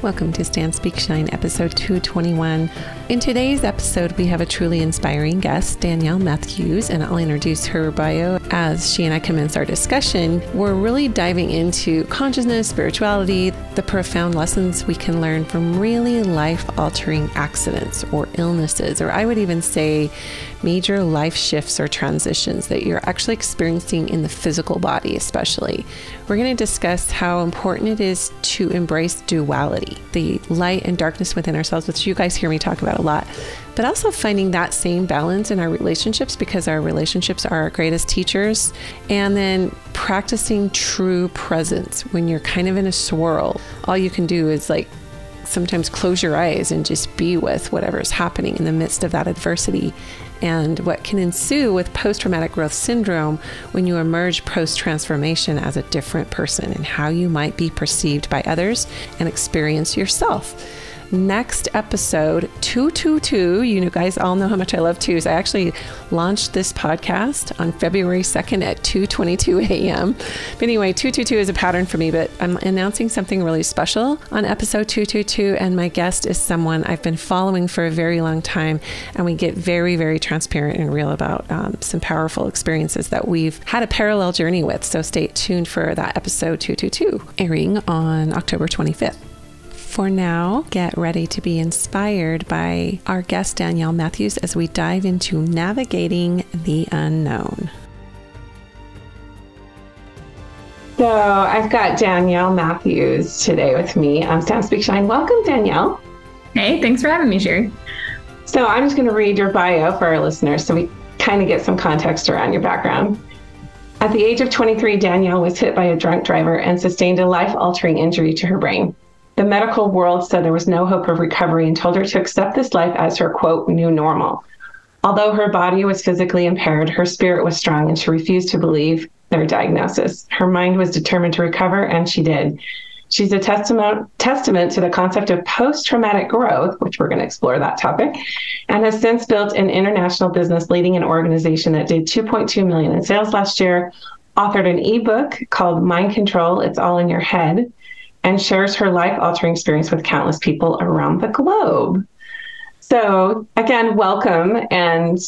Welcome to Stand Speak Shine, episode 221. In today's episode, we have a truly inspiring guest, Danielle Matthews, and I'll introduce her bio as she and I commence our discussion. We're really diving into consciousness, spirituality, the profound lessons we can learn from really life altering accidents or illnesses, or I would even say major life shifts or transitions that you're actually experiencing in the physical body, especially. We're going to discuss how important it is to embrace duality, the light and darkness within ourselves, which you guys hear me talk about a lot, but also finding that same balance in our relationships because our relationships are our greatest teachers. And then practicing true presence when you're kind of in a swirl. All you can do is like sometimes close your eyes and just be with whatever's happening in the midst of that adversity and what can ensue with post traumatic growth syndrome when you emerge post transformation as a different person and how you might be perceived by others and experience yourself next episode 222. You guys all know how much I love twos. I actually launched this podcast on February 2nd at 2:22 a.m. But anyway, 222 is a pattern for me, but I'm announcing something really special on episode 222 and my guest is someone I've been following for a very long time and we get very very transparent and real about um, some powerful experiences that we've had a parallel journey with. So stay tuned for that episode 222 airing on October 25th. For now, get ready to be inspired by our guest Danielle Matthews as we dive into navigating the unknown. So I've got Danielle Matthews today with me on Stand Speak Shine. Welcome, Danielle. Hey, thanks for having me, Cherie. So I'm just going to read your bio for our listeners so we kind of get some context around your background. At the age of 23, Danielle was hit by a drunk driver and sustained a life altering injury to her brain. The medical world said there was no hope of recovery and told her to accept this life as her quote, new normal. Although her body was physically impaired, her spirit was strong and she refused to believe their diagnosis. Her mind was determined to recover, and she did. She's a testament, testament to the concept of post traumatic growth, which we're going to explore that topic, and has since built an international business leading an organization that did 2.2 million in sales last year, authored an ebook called Mind Control It's All in Your Head, and shares her life altering experience with countless people around the globe. So, again, welcome. And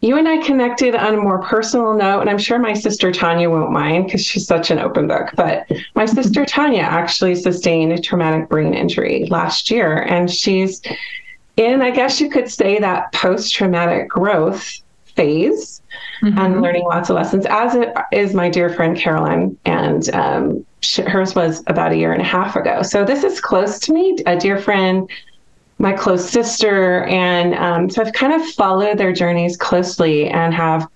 you and I connected on a more personal note, and I'm sure my sister Tanya won't mind because she's such an open book. But my mm-hmm. sister Tanya actually sustained a traumatic brain injury last year, and she's in, I guess you could say, that post traumatic growth phase mm-hmm. and learning lots of lessons, as it is my dear friend Caroline. And um, she, hers was about a year and a half ago. So this is close to me, a dear friend, my close sister. And um, so I've kind of followed their journeys closely and have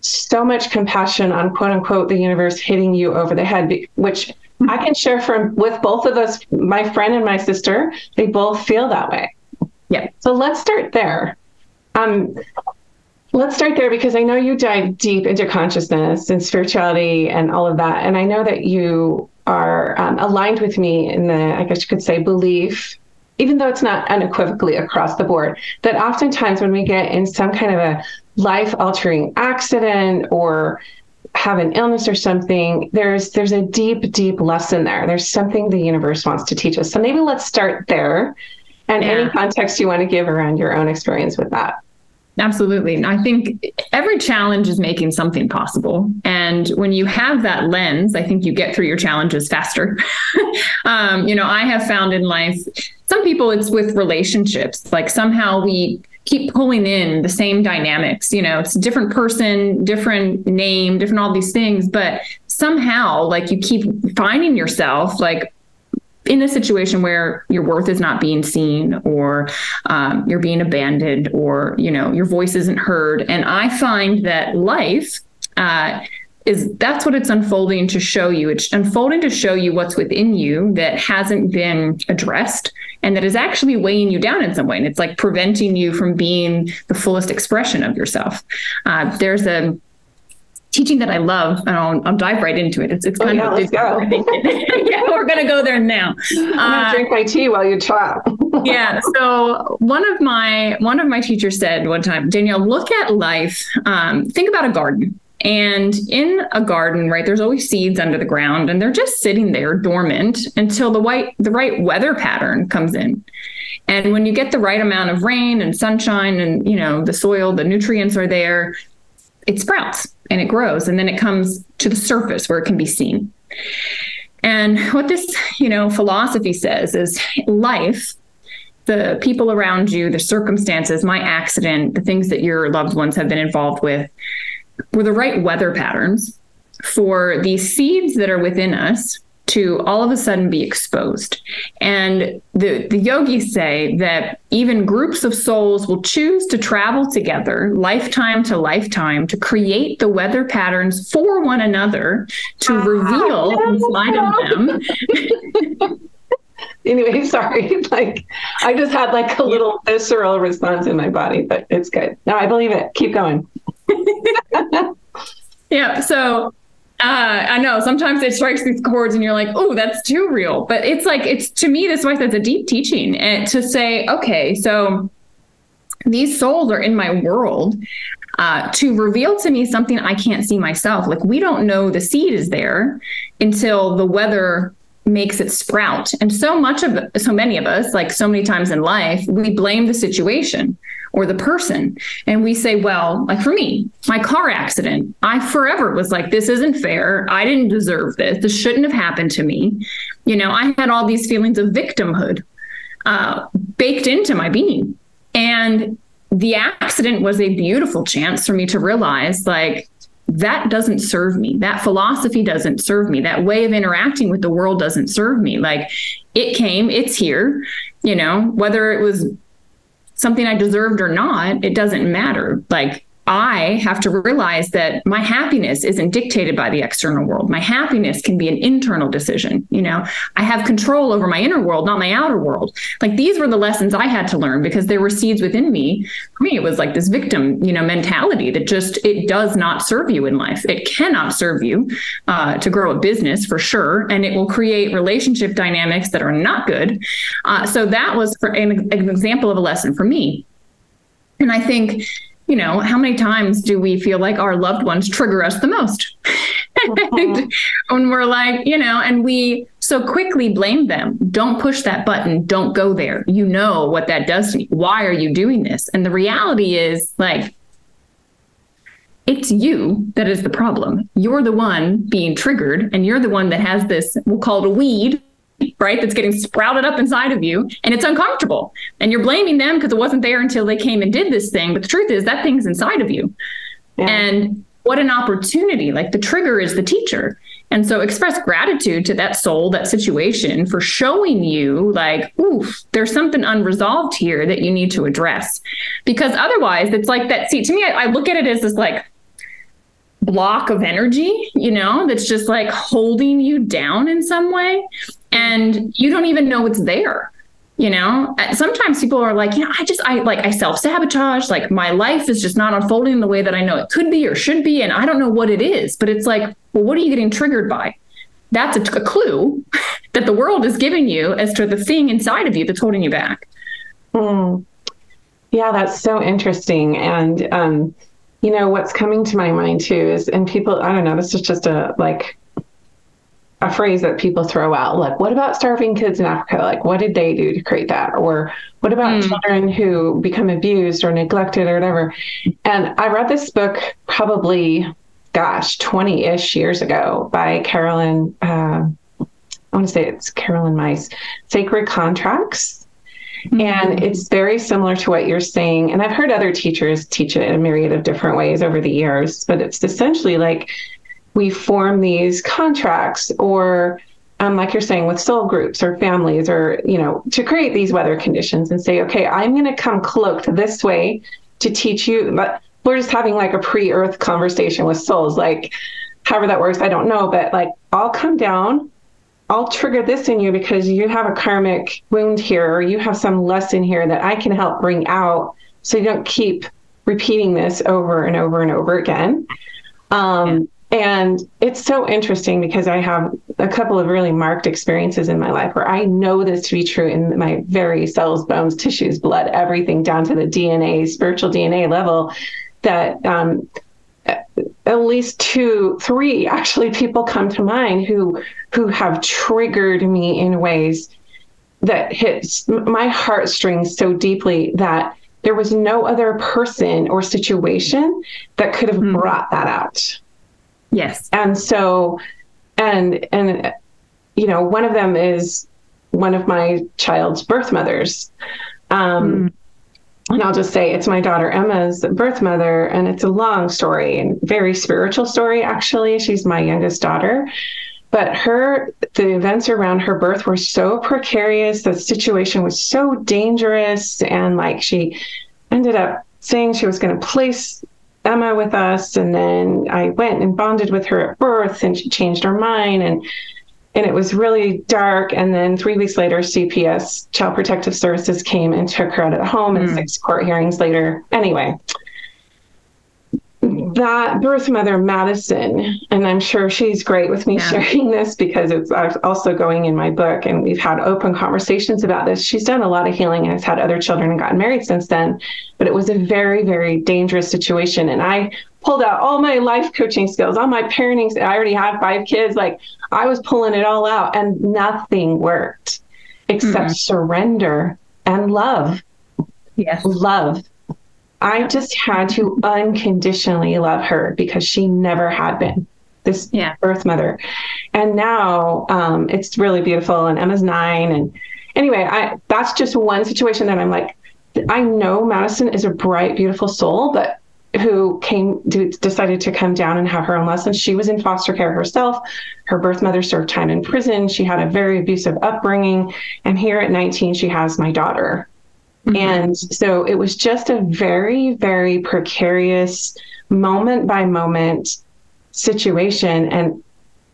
so much compassion on quote unquote the universe hitting you over the head, which I can share from with both of those, my friend and my sister, they both feel that way. Yeah. So let's start there. Um, Let's start there because I know you dive deep into consciousness and spirituality and all of that. And I know that you are um, aligned with me in the, I guess you could say, belief, even though it's not unequivocally across the board, that oftentimes when we get in some kind of a life altering accident or have an illness or something there's there's a deep deep lesson there there's something the universe wants to teach us so maybe let's start there and yeah. any context you want to give around your own experience with that Absolutely. I think every challenge is making something possible. And when you have that lens, I think you get through your challenges faster. um, you know, I have found in life, some people it's with relationships, like somehow we keep pulling in the same dynamics. You know, it's a different person, different name, different all these things, but somehow like you keep finding yourself like in a situation where your worth is not being seen or um, you're being abandoned or you know your voice isn't heard. And i find that life uh, is that's what it's unfolding to show you. It's unfolding to show you what's within you that hasn't been addressed and that is actually weighing you down in some way. And it's like preventing you from being the fullest expression of yourself. Uh, there's a teaching that I love, and I'll, I'll dive right into it. It's, it's oh, kind oh, yeah, of let's go. yeah, we're gonna go there now. I'm gonna uh, drink my tea while you talk. yeah. So one of my one of my teachers said one time, Danielle, look at life. Um, think about a garden. And in a garden, right, there's always seeds under the ground and they're just sitting there dormant until the white the right weather pattern comes in. And when you get the right amount of rain and sunshine and you know the soil, the nutrients are there, it sprouts and it grows and then it comes to the surface where it can be seen. And what this, you know, philosophy says is life the people around you, the circumstances, my accident, the things that your loved ones have been involved with were the right weather patterns for these seeds that are within us to all of a sudden be exposed. And the, the yogis say that even groups of souls will choose to travel together, lifetime to lifetime, to create the weather patterns for one another to uh, reveal inside of them. anyway, sorry. Like I just had like a little visceral response in my body, but it's good. No, I believe it. Keep going. yeah. So uh, I know sometimes it strikes these chords and you're like, oh, that's too real. But it's like, it's to me, this why that's a deep teaching and to say, okay, so these souls are in my world uh, to reveal to me something I can't see myself. Like we don't know the seed is there until the weather makes it sprout. And so much of so many of us, like so many times in life, we blame the situation or the person. And we say, well, like for me, my car accident, I forever was like, this isn't fair. I didn't deserve this. This shouldn't have happened to me. You know, I had all these feelings of victimhood uh, baked into my being. And the accident was a beautiful chance for me to realize, like, that doesn't serve me. That philosophy doesn't serve me. That way of interacting with the world doesn't serve me. Like it came, it's here, you know, whether it was something I deserved or not, it doesn't matter. Like I have to realize that my happiness isn't dictated by the external world. My happiness can be an internal decision. You know, I have control over my inner world, not my outer world. Like these were the lessons I had to learn because there were seeds within me. For me, it was like this victim, you know, mentality that just it does not serve you in life. It cannot serve you uh, to grow a business for sure, and it will create relationship dynamics that are not good. Uh, so that was an, an example of a lesson for me. And I think you know, how many times do we feel like our loved ones trigger us the most? Mm-hmm. when we're like, you know, and we so quickly blame them. Don't push that button. Don't go there. You know what that does to me. Why are you doing this? And the reality is like, it's you that is the problem. You're the one being triggered, and you're the one that has this, we'll call it a weed right? That's getting sprouted up inside of you and it's uncomfortable. And you're blaming them because it wasn't there until they came and did this thing. But the truth is that thing's inside of you. Yeah. And what an opportunity. Like the trigger is the teacher. And so express gratitude to that soul, that situation for showing you like, oof, there's something unresolved here that you need to address. Because otherwise it's like that. See, to me, I, I look at it as this like block of energy, you know, that's just like holding you down in some way and you don't even know it's there you know? Sometimes people are like you know i just i like i self-sabotage like my life is just not unfolding the way that i know it could be or should be and i don't know what it is. But it's like well what are you getting triggered by? That's a, a clue that the world is giving you as to the thing inside of you that's holding you back. Mm. yeah that's so interesting and um you know what's coming to my mind too is and people i don't know this is just a like a phrase that people throw out like what about starving kids in africa? Like what did they do to create that? Or what about mm. children who become abused or neglected or whatever? And i read this book probably gosh 20-ish years ago by carolyn uh, i want to say it's Caroline Myss sacred contracts mm-hmm. and it's very similar to what you're saying and i've heard other teachers teach it in a myriad of different ways over the years but it's essentially like we form these contracts or um, like you're saying with soul groups or families or you know to create these weather conditions and say okay i'm going to come cloaked this way to teach you but we're just having like a pre-earth conversation with souls like however that works i don't know but like i'll come down i'll trigger this in you because you have a karmic wound here or you have some lesson here that i can help bring out so you don't keep repeating this over and over and over again um, and it's so interesting because I have a couple of really marked experiences in my life where I know this to be true in my very cells, bones, tissues, blood, everything down to the DNA, spiritual DNA level. That um, at least two, three actually people come to mind who who have triggered me in ways that hits my heartstrings so deeply that there was no other person or situation that could have mm. brought that out. Yes. And so and and you know, one of them is one of my child's birth mothers. Um, mm. And I'll just say it's my daughter Emma's birth mother, and it's a long story and very spiritual story, actually. She's my youngest daughter. But her, the events around her birth were so precarious. The situation was so dangerous. And like she ended up saying she was going to place Emma with us. And then I went and bonded with her at birth, and she changed her mind. And and it was really dark. And then three weeks later, CPS, Child Protective Services, came and took her out of the home, and mm. six court hearings later. Anyway, that birth mother, Madison, and I'm sure she's great with me yeah. sharing this because it's also going in my book, and we've had open conversations about this. She's done a lot of healing and has had other children and gotten married since then, but it was a very, very dangerous situation. And I pulled out all my life coaching skills, all my parenting. I already had five kids. Like I was pulling it all out and nothing worked except mm-hmm. surrender and love. Yes. Love. I just had to unconditionally love her because she never had been this yeah. birth mother. And now um, it's really beautiful. And Emma's nine. And anyway, I that's just one situation that I'm like, I know Madison is a bright, beautiful soul, but who came to, decided to come down and have her own lessons. She was in foster care herself. Her birth mother served time in prison. She had a very abusive upbringing. And here at 19, she has my daughter. Mm-hmm. And so it was just a very, very precarious moment by moment situation. And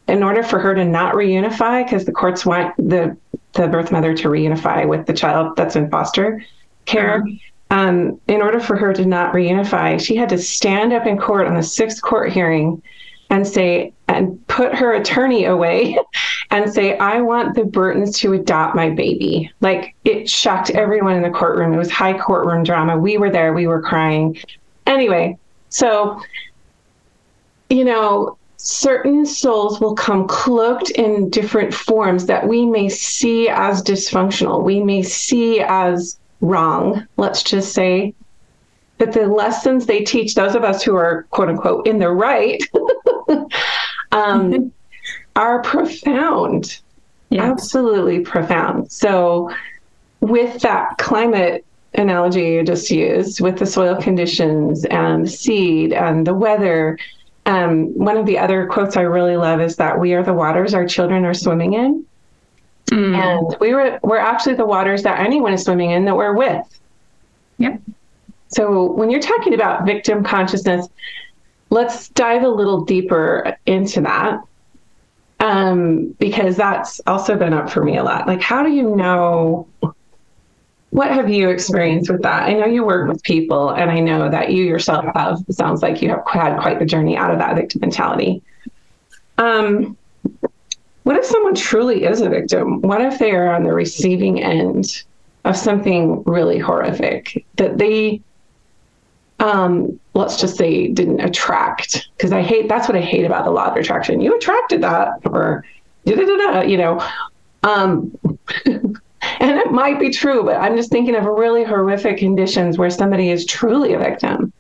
in order for her to not reunify, because the courts want the the birth mother to reunify with the child that's in foster care, mm-hmm um, in order for her to not reunify, she had to stand up in court on the sixth court hearing and say, and put her attorney away and say, I want the Burtons to adopt my baby. Like it shocked everyone in the courtroom. It was high courtroom drama. We were there, we were crying. Anyway, so, you know, certain souls will come cloaked in different forms that we may see as dysfunctional, we may see as wrong, let's just say, that the lessons they teach those of us who are quote unquote in the right um, are profound. Yeah. Absolutely profound. So, with that climate analogy you just used, with the soil conditions and the seed and the weather, um, one of the other quotes I really love is that we are the waters our children are swimming in. Mm. And we were we're actually the waters that anyone is swimming in that we're with. Yep. So when you're talking about victim consciousness, let's dive a little deeper into that. Um, because that's also been up for me a lot. Like, how do you know what have you experienced with that? I know you work with people, and I know that you yourself have. sounds like you have had quite the journey out of that victim mentality. Um, what if someone truly is a victim? What if they are on the receiving end of something really horrific that they, um, let's just say, didn't attract? Because I hate that's what I hate about the law of attraction. You attracted that, or you know. Um, and it might be true, but I'm just thinking of really horrific conditions where somebody is truly a victim.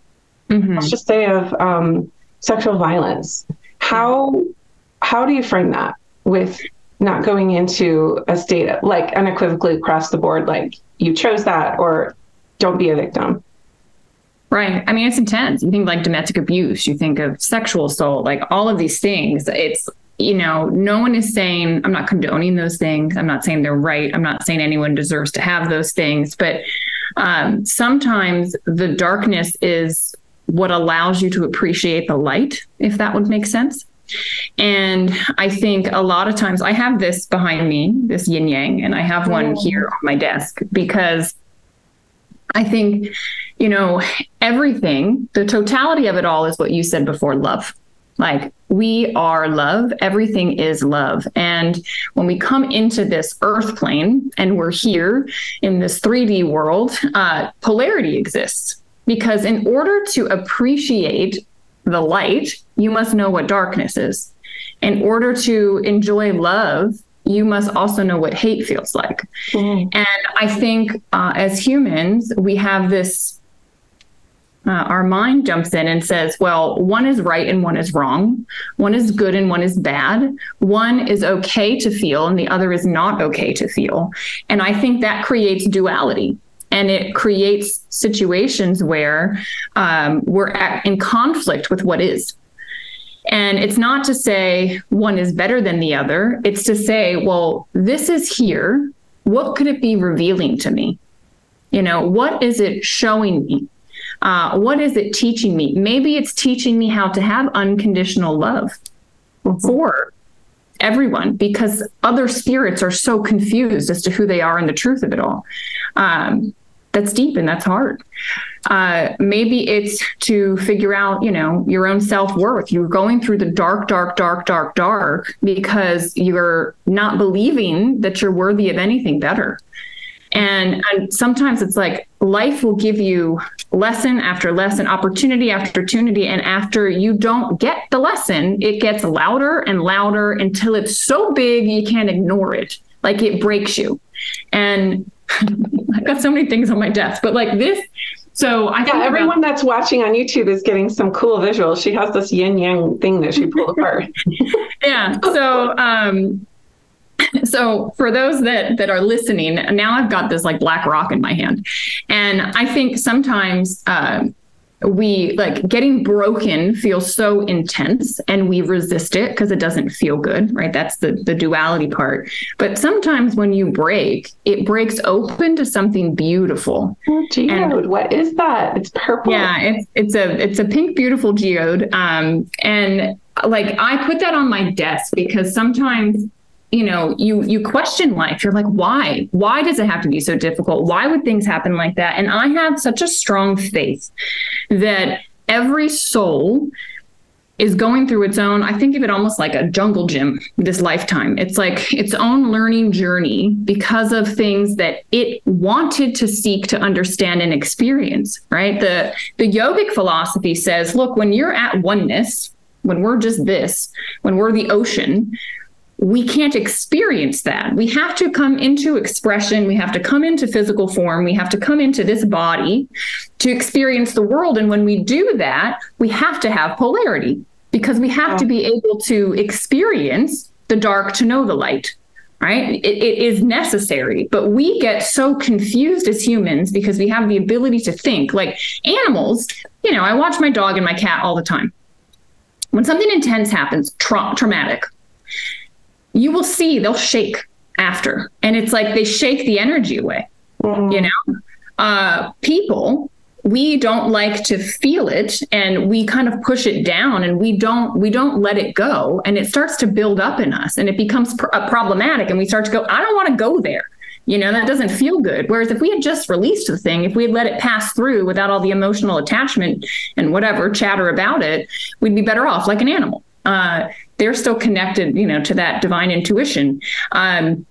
Mm-hmm. Let's just say of um, sexual violence. How how do you frame that? With not going into a state like unequivocally across the board, like you chose that or don't be a victim. Right. I mean, it's intense. You think like domestic abuse, you think of sexual assault, like all of these things. It's, you know, no one is saying, I'm not condoning those things. I'm not saying they're right. I'm not saying anyone deserves to have those things. But um, sometimes the darkness is what allows you to appreciate the light, if that would make sense. And I think a lot of times I have this behind me, this yin yang, and I have one here on my desk because I think, you know, everything, the totality of it all is what you said before love. Like we are love, everything is love. And when we come into this earth plane and we're here in this 3D world, uh, polarity exists because in order to appreciate the light, you must know what darkness is. In order to enjoy love, you must also know what hate feels like. Mm. And I think uh, as humans, we have this. Uh, our mind jumps in and says, well, one is right and one is wrong. One is good and one is bad. One is okay to feel and the other is not okay to feel. And I think that creates duality and it creates situations where um, we're at, in conflict with what is. And it's not to say one is better than the other. It's to say, well, this is here. What could it be revealing to me? You know, what is it showing me? Uh, what is it teaching me? Maybe it's teaching me how to have unconditional love for everyone because other spirits are so confused as to who they are and the truth of it all. Um, that's deep and that's hard. Uh, maybe it's to figure out, you know, your own self worth. You're going through the dark, dark, dark, dark, dark because you're not believing that you're worthy of anything better. And, and sometimes it's like life will give you lesson after lesson, opportunity after opportunity. And after you don't get the lesson, it gets louder and louder until it's so big you can't ignore it. Like it breaks you. And I've got so many things on my desk, but like this. So I yeah, everyone about, that's watching on YouTube is getting some cool visuals. She has this yin yang thing that she pulled apart. yeah. So um so for those that that are listening, now I've got this like black rock in my hand, and I think sometimes. Uh, we like getting broken feels so intense and we resist it because it doesn't feel good right? That's the the duality part. But sometimes when you break it breaks open to something beautiful. Oh, geode. And, what is that? It's purple. Yeah it's it's a it's a pink beautiful geode. Um and like i put that on my desk because sometimes you know you you question life. You're like why? Why does it have to be so difficult? Why would things happen like that? And i have such a strong faith that every soul is going through its own i think of it almost like a jungle gym this lifetime. It's like its own learning journey because of things that it wanted to seek to understand and experience right? The the yogic philosophy says look when you're at oneness when we're just this when we're the ocean we can't experience that. We have to come into expression. We have to come into physical form. We have to come into this body to experience the world. And when we do that, we have to have polarity because we have to be able to experience the dark to know the light. Right? It, it is necessary, but we get so confused as humans because we have the ability to think like animals. You know, I watch my dog and my cat all the time. When something intense happens, tra- traumatic, you will see they'll shake after. And it's like they shake the energy away. Mm-hmm. You know, uh, people, we don't like to feel it and we kind of push it down and we don't we don't let it go and it starts to build up in us and it becomes pr- uh, problematic and we start to go i don't want to go there you know that doesn't feel good whereas if we had just released the thing if we had let it pass through without all the emotional attachment and whatever chatter about it we'd be better off like an animal uh, they're still connected, you know, to that divine intuition. Um,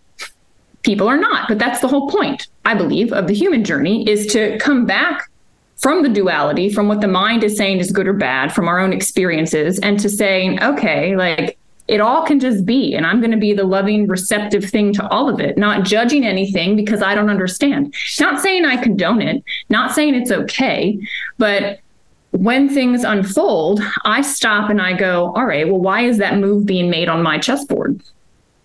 people are not, but that's the whole point, I believe, of the human journey is to come back from the duality, from what the mind is saying is good or bad, from our own experiences, and to saying, okay, like it all can just be and i'm going to be the loving receptive thing to all of it not judging anything because i don't understand not saying i condone it not saying it's okay but when things unfold, I stop and I go, all right, well, why is that move being made on my chessboard?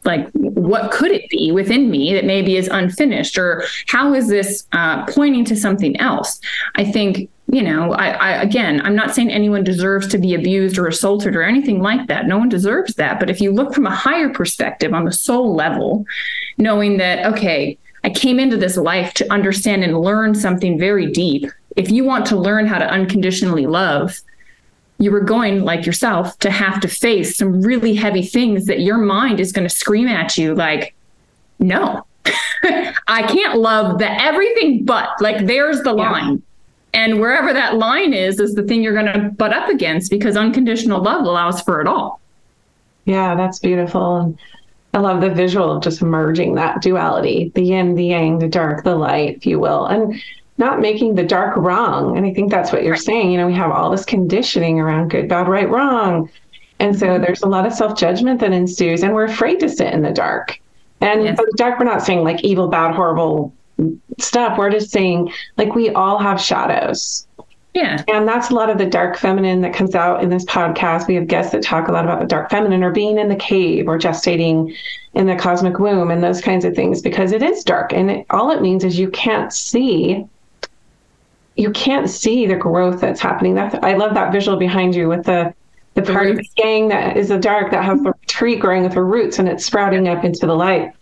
Like, what could it be within me that maybe is unfinished? Or how is this uh, pointing to something else? I think, you know, I, I, again, I'm not saying anyone deserves to be abused or assaulted or anything like that. No one deserves that. But if you look from a higher perspective on the soul level, knowing that, okay, I came into this life to understand and learn something very deep if you want to learn how to unconditionally love, you were going, like yourself, to have to face some really heavy things that your mind is going to scream at you like, no, I can't love the everything but. Like, there's the yeah. line. And wherever that line is, is the thing you're going to butt up against because unconditional love allows for it all. Yeah, that's beautiful. And I love the visual of just merging that duality, the yin, the yang, the dark, the light, if you will. And not making the dark wrong. And I think that's what you're saying. You know, we have all this conditioning around good, bad, right, wrong. And so mm-hmm. there's a lot of self judgment that ensues, and we're afraid to sit in the dark. And yes. the dark, we're not saying like evil, bad, horrible stuff. We're just saying like we all have shadows. Yeah. And that's a lot of the dark feminine that comes out in this podcast. We have guests that talk a lot about the dark feminine or being in the cave or gestating in the cosmic womb and those kinds of things because it is dark. And it, all it means is you can't see you can't see the growth that's happening. That's I love that visual behind you with the the part of the yang that is the dark that has the tree growing with the roots and it's sprouting up into the light.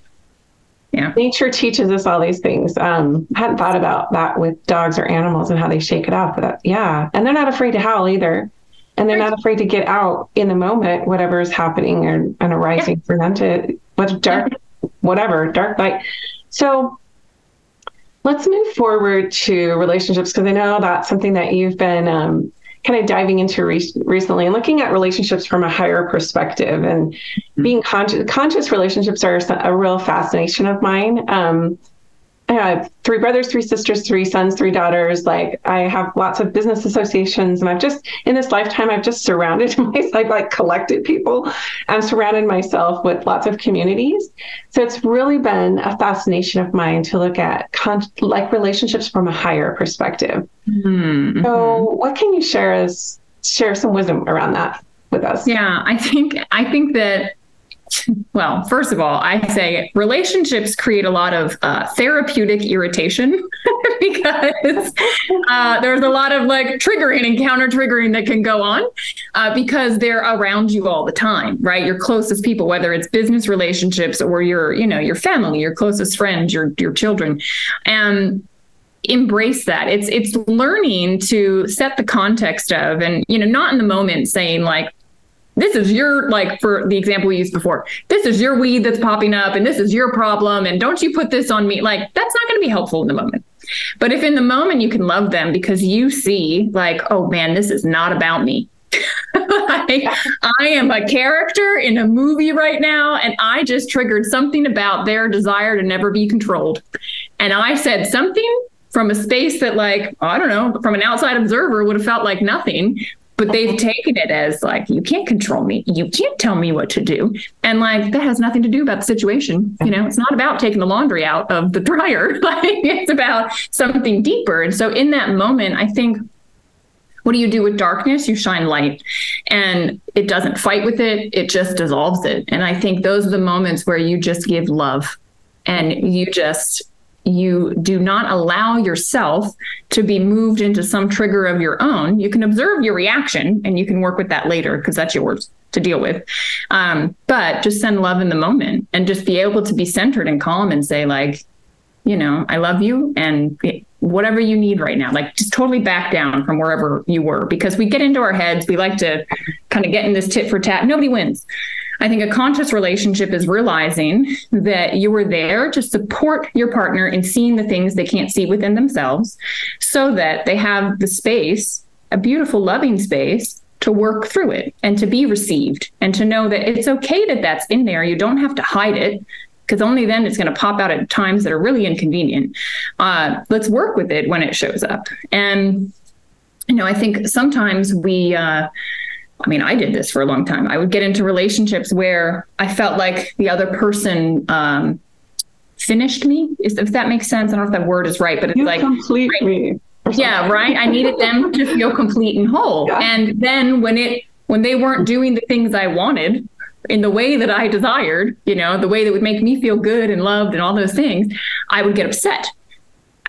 Yeah. Nature teaches us all these things. Um, I hadn't thought about that with dogs or animals and how they shake it off. But that, yeah. And they're not afraid to howl either. And they're not afraid to get out in the moment, whatever is happening and, and arising yeah. for them to, what's dark, yeah. whatever, dark light. So let's move forward to relationships because I know that's something that you've been um, kind of diving into re- recently and looking at relationships from a higher perspective and mm-hmm. being conscious conscious relationships are a real fascination of mine um, I have three brothers, three sisters, three sons, three daughters. Like I have lots of business associations, and I've just in this lifetime I've just surrounded myself, I've like collected people. and surrounded myself with lots of communities. So it's really been a fascination of mine to look at con- like relationships from a higher perspective. Mm-hmm. So what can you share as share some wisdom around that with us? Yeah, I think I think that well, first of all, I say relationships create a lot of uh, therapeutic irritation because uh, there's a lot of like triggering and counter triggering that can go on uh, because they're around you all the time, right? Your closest people, whether it's business relationships or your, you know, your family, your closest friends, your your children, and embrace that. It's it's learning to set the context of, and you know, not in the moment saying like this is your like for the example we used before this is your weed that's popping up and this is your problem and don't you put this on me like that's not going to be helpful in the moment. But if in the moment you can love them because you see like oh man this is not about me. I, I am a character in a movie right now and i just triggered something about their desire to never be controlled. And i said something from a space that like i don't know from an outside observer would have felt like nothing but they've uh-huh. taken it as like you can't control me. You can't tell me what to do. And like that has nothing to do about the situation. You know it's not about taking the laundry out of the dryer. Like it's about something deeper. And so in that moment i think what do you do with darkness? You shine light. And it doesn't fight with it. It just dissolves it. And i think those are the moments where you just give love. And you just you do not allow yourself to be moved into some trigger of your own, you can observe your reaction and you can work with that later because that's yours to deal with. Um, but just send love in the moment and just be able to be centered and calm and say, like, you know, I love you and whatever you need right now, like just totally back down from wherever you were because we get into our heads. We like to kind of get in this tit for tat. Nobody wins. I think a conscious relationship is realizing that you were there to support your partner in seeing the things they can't see within themselves so that they have the space, a beautiful, loving space to work through it and to be received and to know that it's okay that that's in there. You don't have to hide it because only then it's going to pop out at times that are really inconvenient. Uh, let's work with it when it shows up. And, you know, I think sometimes we, uh, I mean, I did this for a long time. I would get into relationships where I felt like the other person um, finished me, if that makes sense. I don't know if that word is right, but it's you like complete right? me. Yeah, right. I needed them to feel complete and whole. Yeah. And then when it when they weren't doing the things I wanted in the way that I desired, you know, the way that would make me feel good and loved and all those things, I would get upset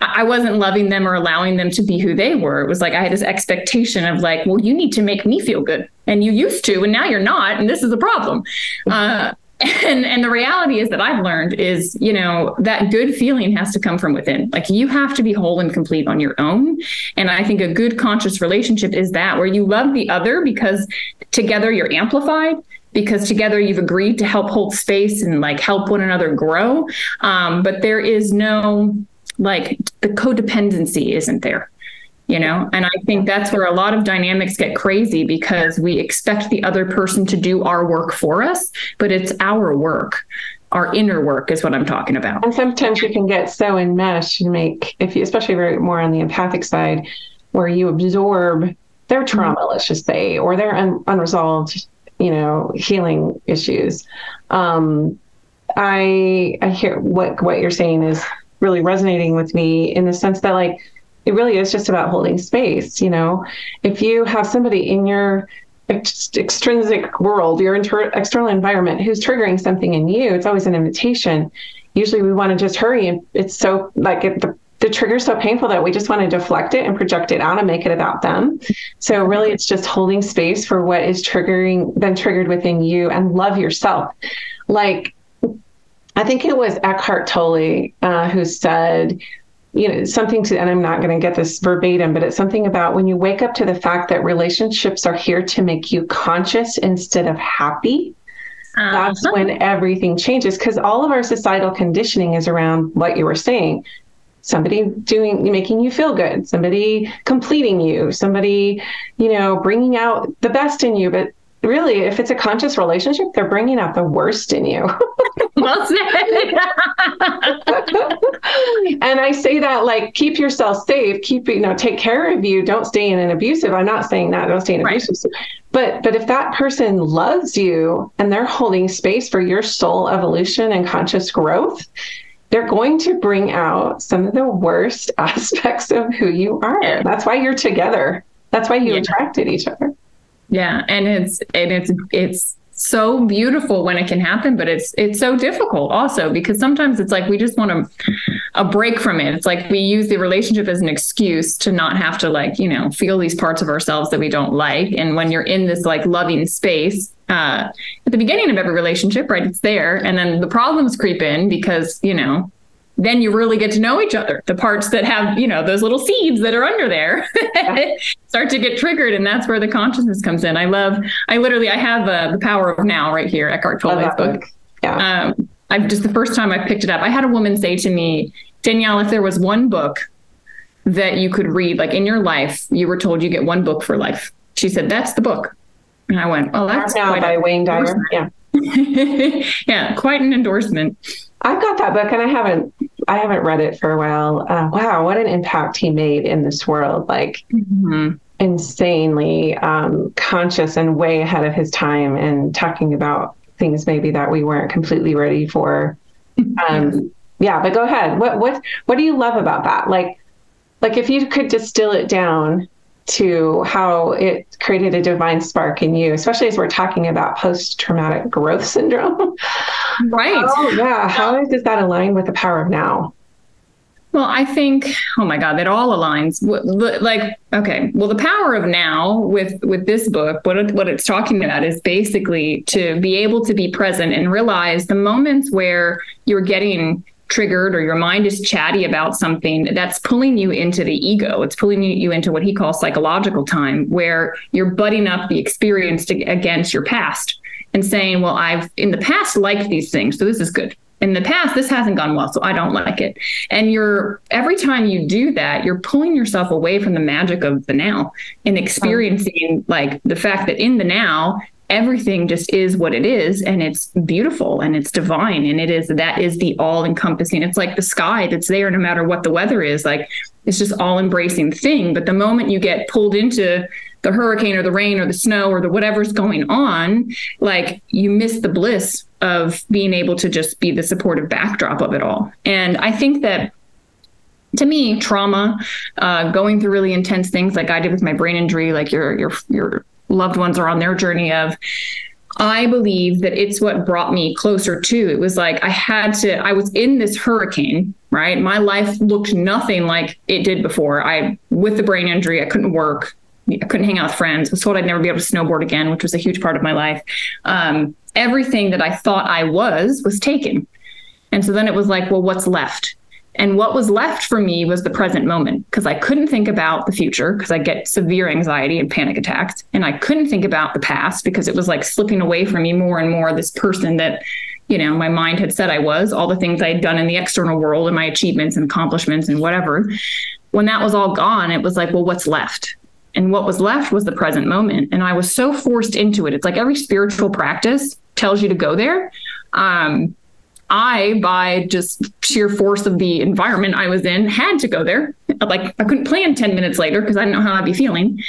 I wasn't loving them or allowing them to be who they were. It was like I had this expectation of like, well, you need to make me feel good, and you used to, and now you're not, and this is a problem. Uh, and and the reality is that I've learned is you know that good feeling has to come from within. Like you have to be whole and complete on your own. And I think a good conscious relationship is that where you love the other because together you're amplified because together you've agreed to help hold space and like help one another grow. Um, but there is no like the codependency isn't there you know and i think that's where a lot of dynamics get crazy because we expect the other person to do our work for us but it's our work our inner work is what I'm talking about. And sometimes you can get so enmeshed and make, if you, especially more on the empathic side, where you absorb their trauma, mm-hmm. let's just say, or their un- unresolved, you know, healing issues. Um, I I hear what what you're saying is really resonating with me in the sense that like it really is just about holding space. You know, if you have somebody in your ex- extrinsic world, your inter- external environment who's triggering something in you, it's always an invitation. Usually we want to just hurry and it's so like it, the the trigger's so painful that we just want to deflect it and project it out and make it about them. So really it's just holding space for what is triggering been triggered within you and love yourself. Like I think it was Eckhart Tolle uh, who said, you know, something to, and I'm not going to get this verbatim, but it's something about when you wake up to the fact that relationships are here to make you conscious instead of happy. Uh-huh. That's when everything changes because all of our societal conditioning is around what you were saying somebody doing making you feel good somebody completing you somebody you know bringing out the best in you but really, if it's a conscious relationship, they're bringing out the worst in you. well and I say that like keep yourself safe, keep you know take care of you. Don't stay in an abusive. I'm not saying that. Don't stay in right. abusive. But but if that person loves you and they're holding space for your soul evolution and conscious growth, they're going to bring out some of the worst aspects of who you are. That's why you're together. That's why you yeah. attracted each other. Yeah, and it's and it's it's so beautiful when it can happen, but it's it's so difficult also because sometimes it's like we just want a, a break from it. It's like we use the relationship as an excuse to not have to like, you know, feel these parts of ourselves that we don't like. And when you're in this like loving space, uh, at the beginning of every relationship, right? It's there. And then the problems creep in because, you know, then you really get to know each other. The parts that have, you know, those little seeds that are under there start to get triggered. And that's where the consciousness comes in. I love, I literally, I have uh, The Power of Now right here, Eckhart Tolle's book. book. Yeah. Um, I've just the first time I picked it up, I had a woman say to me, Danielle, if there was one book that you could read, like in your life, you were told you get one book for life. She said, that's the book. And I went, well, that's now by Wayne Dyer. Yeah. yeah, quite an endorsement. I've got that book and I haven't I haven't read it for a while. Uh, wow, what an impact he made in this world! Like mm-hmm. insanely um, conscious and way ahead of his time, and talking about things maybe that we weren't completely ready for. Um, yeah, but go ahead. What what what do you love about that? Like like if you could distill it down to how it created a divine spark in you, especially as we're talking about post traumatic growth syndrome. Right. Oh, yeah. How does that align with the power of now? Well, I think, oh my God, that all aligns. Like, okay, well, the power of now with with this book, what it, what it's talking about is basically to be able to be present and realize the moments where you're getting triggered or your mind is chatty about something, that's pulling you into the ego. It's pulling you into what he calls psychological time, where you're butting up the experience to, against your past and saying, Well, I've in the past liked these things, so this is good. In the past, this hasn't gone well, so I don't like it. And you're every time you do that, you're pulling yourself away from the magic of the now and experiencing like the fact that in the now, everything just is what it is and it's beautiful and it's divine and it is that is the all encompassing it's like the sky that's there no matter what the weather is like it's just all embracing thing. But the moment you get pulled into the hurricane or the rain or the snow or the whatever's going on like you miss the bliss of being able to just be the supportive backdrop of it all. And i think that to me, trauma, uh, going through really intense things like I did with my brain injury, like your your your loved ones are on their journey of I believe that it's what brought me closer to. It was like I had to, I was in this hurricane, right? My life looked nothing like it did before. I, with the brain injury, I couldn't work. I couldn't hang out with friends. I was told I'd never be able to snowboard again, which was a huge part of my life. Um, everything that I thought I was was taken. And so then it was like, well, what's left? And what was left for me was the present moment because I couldn't think about the future because I get severe anxiety and panic attacks. And I couldn't think about the past because it was like slipping away from me more and more this person that, you know, my mind had said I was, all the things I had done in the external world and my achievements and accomplishments and whatever. When that was all gone, it was like, well, what's left? And what was left was the present moment. And I was so forced into it. It's like every spiritual practice tells you to go there. Um, I, by just sheer force of the environment I was in, had to go there. Like I couldn't plan 10 minutes later because I didn't know how I'd be feeling.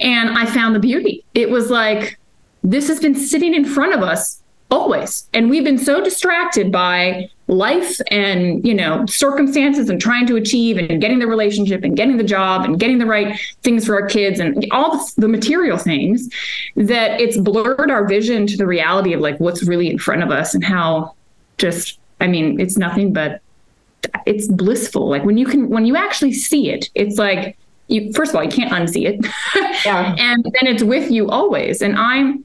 And I found the beauty. It was like, this has been sitting in front of us always. And we've been so distracted by life and, you know, circumstances and trying to achieve and getting the relationship and getting the job and getting the right things for our kids and all the material things that it's blurred our vision to the reality of like what's really in front of us and how just, I mean, it's nothing but it's blissful. Like when you can, when you actually see it, it's like, you, first of all, you can't unsee it. yeah. and then it's with you always. And I'm,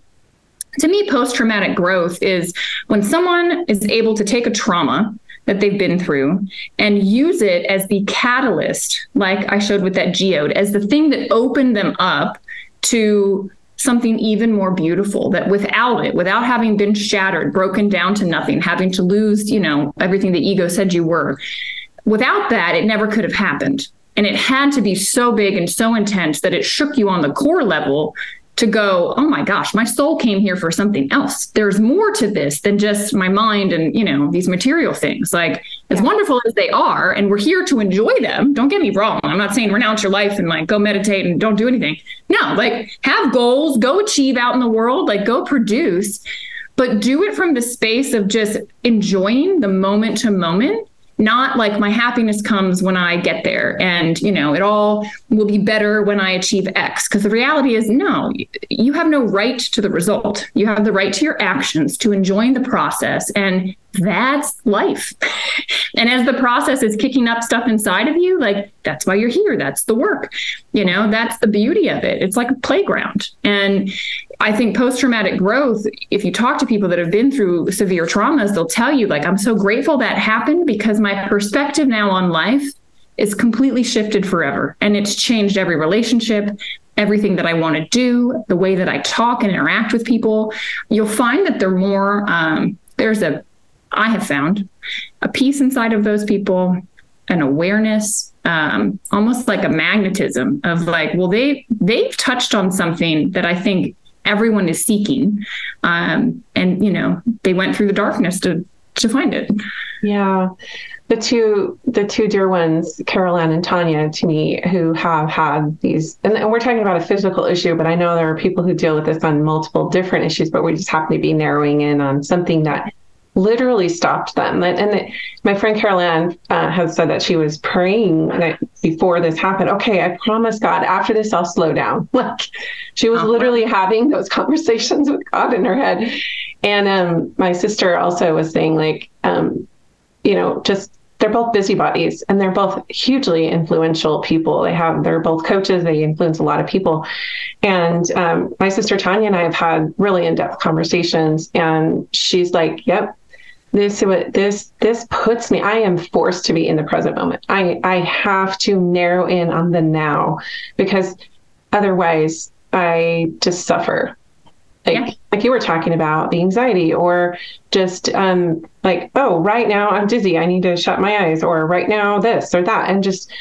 to me, post traumatic growth is when someone is able to take a trauma that they've been through and use it as the catalyst, like I showed with that geode, as the thing that opened them up to something even more beautiful that without it without having been shattered broken down to nothing having to lose you know everything the ego said you were without that it never could have happened. And it had to be so big and so intense that it shook you on the core level to go, oh my gosh, my soul came here for something else. There's more to this than just my mind and, you know, these material things. Like, as yeah. wonderful as they are, and we're here to enjoy them. Don't get me wrong. I'm not saying renounce your life and like go meditate and don't do anything. No, like have goals, go achieve out in the world, like go produce, but do it from the space of just enjoying the moment to moment not like my happiness comes when I get there and, you know, it all will be better when I achieve X. Because the reality is, no, you have no right to the result. You have the right to your actions, to enjoying the process. And that's life. and as the process is kicking up stuff inside of you, like that's why you're here. That's the work. You know, that's the beauty of it. It's like a playground. And I think post traumatic growth, if you talk to people that have been through severe traumas, they'll tell you, like, I'm so grateful that happened because my perspective now on life is completely shifted forever. And it's changed every relationship, everything that I want to do, the way that I talk and interact with people. You'll find that they're more, um, there's a I have found a peace inside of those people, an awareness, um, almost like a magnetism of like, well, they they've touched on something that I think everyone is seeking, um, and you know, they went through the darkness to to find it. Yeah, the two the two dear ones, Carol Ann and Tanya, to me, who have had these, and, and we're talking about a physical issue, but I know there are people who deal with this on multiple different issues, but we just happen to be narrowing in on something that literally stopped them. And, and my friend Carol Ann uh, has said that she was praying that before this happened. Okay, I promise God, after this, I'll slow down. Like she was uh-huh. literally having those conversations with God in her head. And um, my sister also was saying, like, um, you know, just they're both busybodies and they're both hugely influential people. They have they're both coaches. They influence a lot of people. And um, my sister Tanya and I have had really in depth conversations, and she's like, "Yep, this what this this puts me i am forced to be in the present moment. I i have to narrow in on the now because otherwise i just suffer. Like yeah. like you were talking about the anxiety or just um like oh right now i'm dizzy. I need to shut my eyes or right now this or that. And just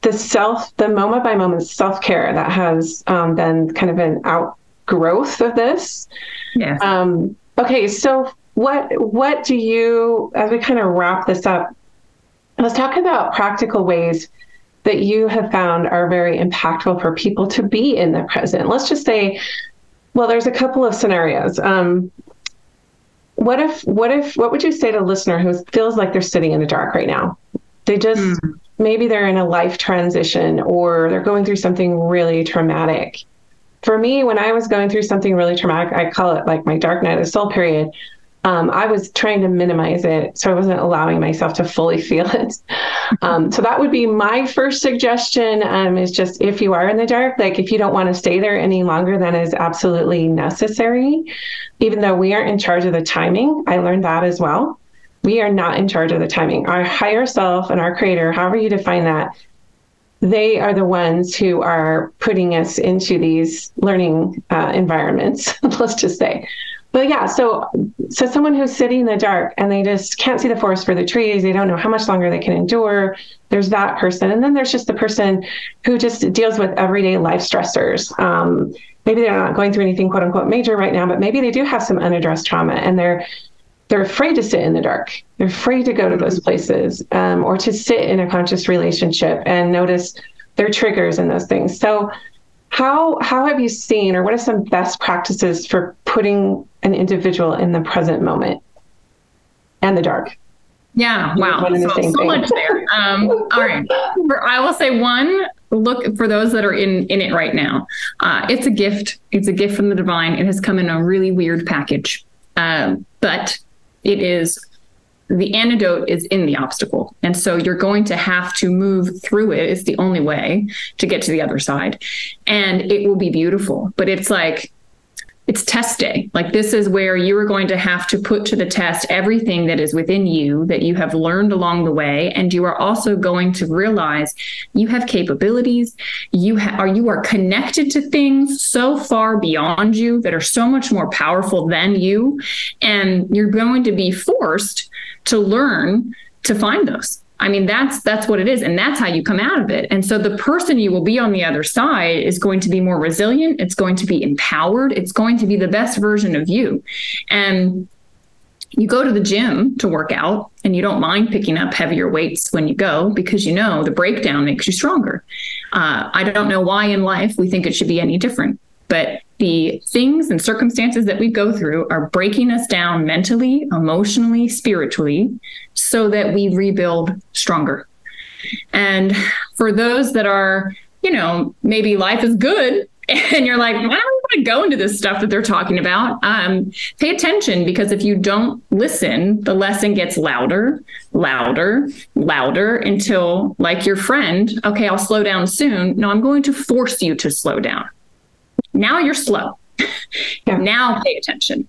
the self the moment by moment self-care that has um, been kind of an outgrowth of this. Yeah um okay so what what do you as we kind of wrap this up let's talk about practical ways that you have found are very impactful for people to be in the present. Let's just say well there's a couple of scenarios. Um, what if what if what would you say to a listener who feels like they're sitting in the dark right now? They just mm. maybe they're in a life transition or they're going through something really traumatic. For me when i was going through something really traumatic i call it like my dark night of the soul period um, I was trying to minimize it, so I wasn't allowing myself to fully feel it. Um, so that would be my first suggestion: um, is just if you are in the dark, like if you don't want to stay there any longer than is absolutely necessary, even though we aren't in charge of the timing. I learned that as well. We are not in charge of the timing. Our higher self and our creator, however you define that, they are the ones who are putting us into these learning uh, environments. let's just say but yeah, so so someone who's sitting in the dark and they just can't see the forest for the trees, they don't know how much longer they can endure. There's that person, and then there's just the person who just deals with everyday life stressors. Um, maybe they're not going through anything quote unquote major right now, but maybe they do have some unaddressed trauma, and they're they're afraid to sit in the dark. They're afraid to go to those places um, or to sit in a conscious relationship and notice their triggers and those things. So, how how have you seen, or what are some best practices for putting an individual in the present moment and the dark? Yeah, wow. So, so much there. Um, all right. For, I will say one, look for those that are in in it right now. Uh, it's a gift. It's a gift from the divine. It has come in a really weird package, um, but it is the antidote is in the obstacle. And so you're going to have to move through it. It's the only way to get to the other side. And it will be beautiful. But it's like it's test day. Like this is where you are going to have to put to the test everything that is within you that you have learned along the way, and you are also going to realize you have capabilities. You ha- are you are connected to things so far beyond you that are so much more powerful than you, and you're going to be forced to learn to find those. I mean, that's that's what it is, and that's how you come out of it. And so the person you will be on the other side is going to be more resilient. It's going to be empowered. It's going to be the best version of you. And you go to the gym to work out and you don't mind picking up heavier weights when you go because you know the breakdown makes you stronger. Uh, I don't know why in life we think it should be any different, but the things and circumstances that we go through are breaking us down mentally, emotionally, spiritually, so that we rebuild stronger. And for those that are, you know, maybe life is good and you're like, why do we want to go into this stuff that they're talking about? Um, pay attention because if you don't listen, the lesson gets louder, louder, louder until, like your friend, okay, I'll slow down soon. No, I'm going to force you to slow down. Now you're slow. Yeah. now pay attention.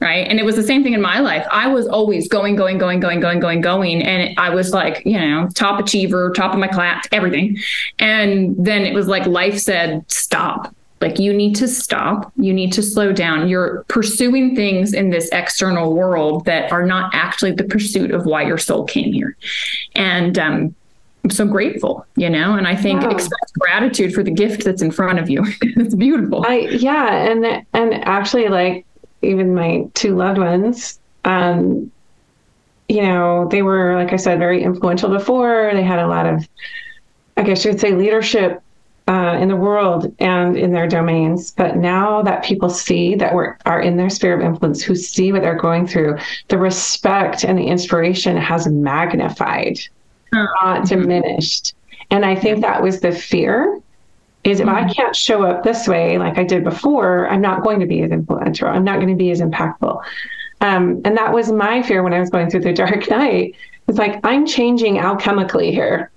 Right. And it was the same thing in my life. I was always going, going, going, going, going, going, going. And I was like, you know, top achiever, top of my class, everything. And then it was like life said, stop. Like you need to stop. You need to slow down. You're pursuing things in this external world that are not actually the pursuit of why your soul came here. And um, I'm so grateful, you know, and I think wow. express gratitude for the gift that's in front of you. it's beautiful. I yeah, and and actually like even my two loved ones, um, you know, they were like I said, very influential before. They had a lot of I guess you would say leadership uh, in the world and in their domains. But now that people see that we're are in their sphere of influence, who see what they're going through, the respect and the inspiration has magnified not diminished. And I think that was the fear is if I mm-hmm. can't show up this way like I did before, I'm not going to be as influential. I'm not going to be as impactful. Um, and that was my fear when I was going through the dark night. It's like I'm changing alchemically here.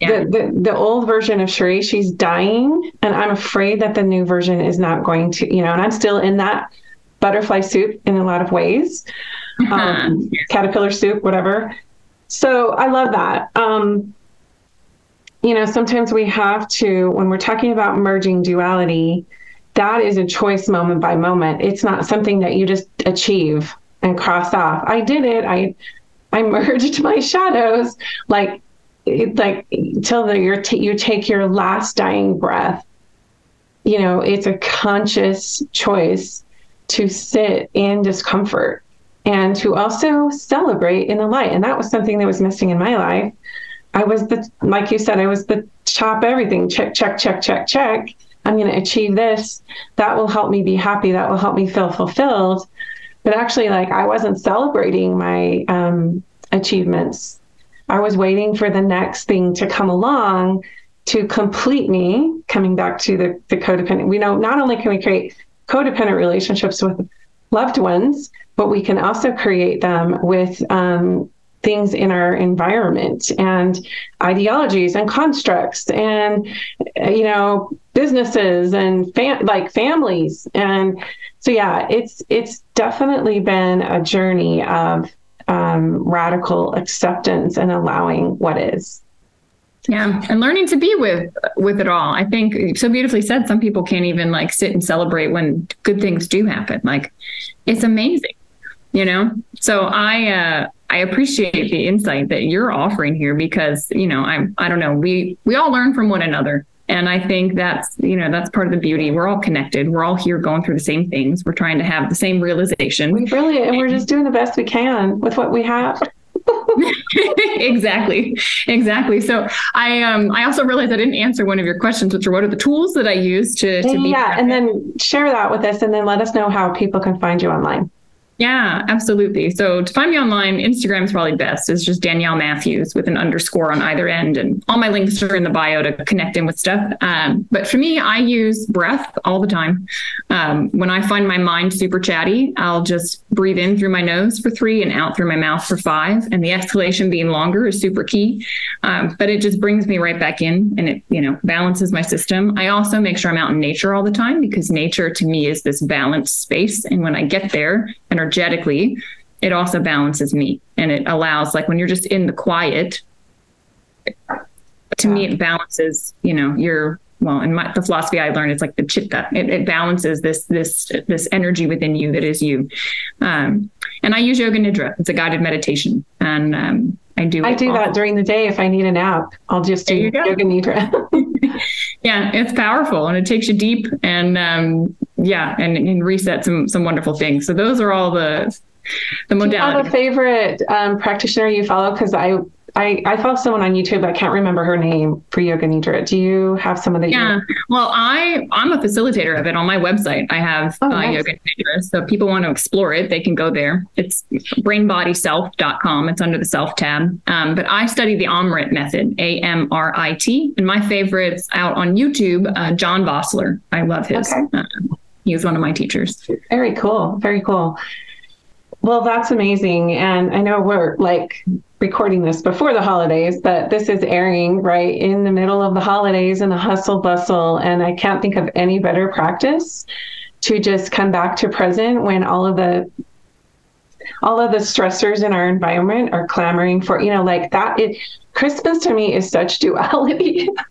Yeah. The, the the old version of Cherie, she's dying, and I'm afraid that the new version is not going to, you know, and I'm still in that butterfly soup in a lot of ways, um, caterpillar soup, whatever. So I love that. Um, you know, sometimes we have to, when we're talking about merging duality, that is a choice moment by moment. It's not something that you just achieve and cross off. I did it. I I merged my shadows like like till the, you t- you take your last dying breath. You know, it's a conscious choice to sit in discomfort and to also celebrate in the light. And that was something that was missing in my life. I was the, like you said, I was the top everything check, check, check, check, check. I'm going to achieve this. That will help me be happy. That will help me feel fulfilled. But actually, like, I wasn't celebrating my um, achievements. I was waiting for the next thing to come along to complete me, coming back to the, the codependent. We know not only can we create codependent relationships with loved ones, but we can also create them with um, things in our environment and ideologies and constructs and you know businesses and fam- like families. And so yeah it's it's definitely been a journey of um, radical acceptance and allowing what is yeah and learning to be with with it all i think so beautifully said some people can't even like sit and celebrate when good things do happen like it's amazing you know so i uh i appreciate the insight that you're offering here because you know i'm i don't know we we all learn from one another And I think that's, you know, that's part of the beauty. We're all connected. We're all here going through the same things. We're trying to have the same realization. We really, and we're just doing the best we can with what we have. exactly exactly. So i um i also realized i didn't answer one of your questions which are what are the tools that i use to, to yeah and then share that with us and then let us know how people can find you online yeah, absolutely. So to find me online, Instagram is probably best. It's just Danielle Matthews with an underscore on either end. And all my links are in the bio to connect in with stuff. Um, but for me, I use breath all the time. Um, when I find my mind super chatty, I'll just breathe in through my nose for three and out through my mouth for five. And the exhalation being longer is super key. Um, but it just brings me right back in and it, you know, balances my system. I also make sure I'm out in nature all the time because nature to me is this balanced space. And when I get there, energetically, it also balances me and it allows, like when you're just in the quiet, to yeah. me, it balances, you know, your well, in my, the philosophy I learned, it's like the chitta. It, it, balances this this this energy within you that is you. Um, and I use yoga nidra. It's a guided meditation, and um, I do. I do that during the day if I need a nap. I'll just do yoga nidra. yeah, it's powerful and it takes you deep and um, yeah, and, and reset some some wonderful things. So those are all the the modalities. Do you have a favorite um, practitioner you follow? Because I I, I follow someone on YouTube. I can't remember her name for Yoga Nidra. Do you have some of the? Yeah. Well, I I'm a facilitator of it on my website. I have oh, uh, nice. Yoga Nidra. So if people want to explore it, they can go there. It's brainbodyself.com. It's under the self tab. Um, but I study the Amrit method, A M R I T, and my favorites out on YouTube. Uh, John Vossler. I love his. Okay. Uh, he was one of my teachers. Very cool. Very cool. Well, that's amazing. And I know we're like recording this before the holidays, but this is airing right in the middle of the holidays and the hustle bustle. And I can't think of any better practice to just come back to present when all of the all of the stressors in our environment are clamoring for, you know, like that it Christmas to me is such duality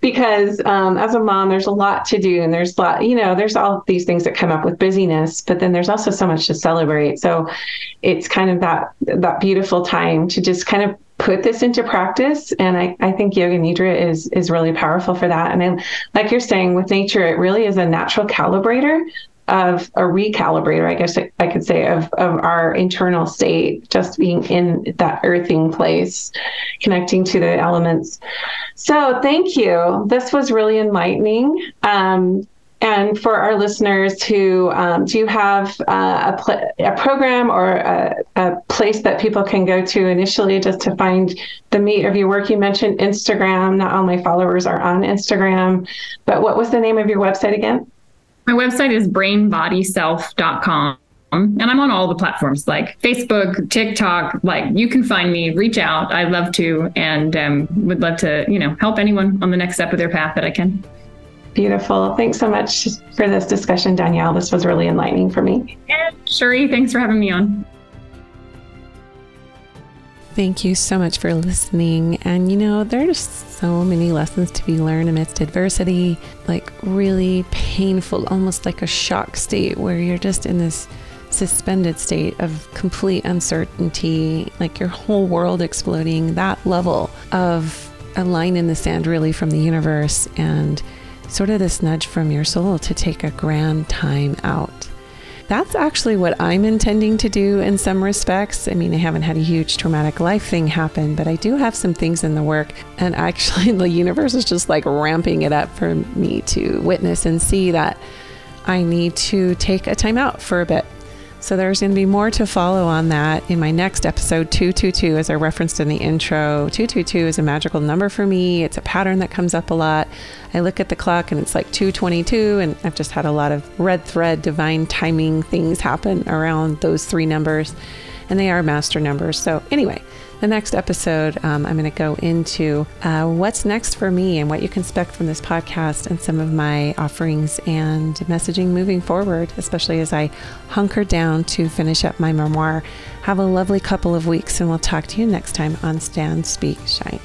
because um, as a mom, there's a lot to do, and there's a lot, you know, there's all these things that come up with busyness, but then there's also so much to celebrate. So it's kind of that that beautiful time to just kind of put this into practice. And I, I think yoga nidra is is really powerful for that. And then like you're saying with nature it really is a natural calibrator of a recalibrator, I guess I could say, of, of our internal state, just being in that earthing place, connecting to the elements. So, thank you. This was really enlightening. Um, and for our listeners who um, do you have uh, a, pl- a program or a, a, place that people can go to initially just to find the meat of your work? You mentioned Instagram. Not all my followers are on Instagram, but what was the name of your website again? My website is brainbodyself.com. And I'm on all the platforms like Facebook, TikTok. Like you can find me, reach out. I'd love to, and um, would love to, you know, help anyone on the next step of their path that I can. Beautiful. Thanks so much for this discussion, Danielle. This was really enlightening for me. Yeah, Cherie, thanks for having me on. Thank you so much for listening. And you know, there's so many lessons to be learned amidst adversity, like really painful, almost like a shock state where you're just in this suspended state of complete uncertainty, like your whole world exploding, that level of a line in the sand, really, from the universe, and sort of this nudge from your soul to take a grand time out that's actually what I'm intending to do in some respects. I mean, I haven't had a huge traumatic life thing happen, but I do have some things in the work. And actually, the universe is just like ramping it up for me to witness and see that I need to take a time out for a bit so there's going to be more to follow on that in my next episode. 222, as I referenced in the intro, 222 is a magical number for me. It's a pattern that comes up a lot. I look at the clock and it's like 222, and I've just had a lot of red thread, divine timing things happen around those three numbers, and they are master numbers. So, anyway, the next episode, um, I'm going to go into uh, what's next for me and what you can expect from this podcast and some of my offerings and messaging moving forward, especially as I hunker down to finish up my memoir. Have a lovely couple of weeks, and we'll talk to you next time on Stand, Speak, Shine.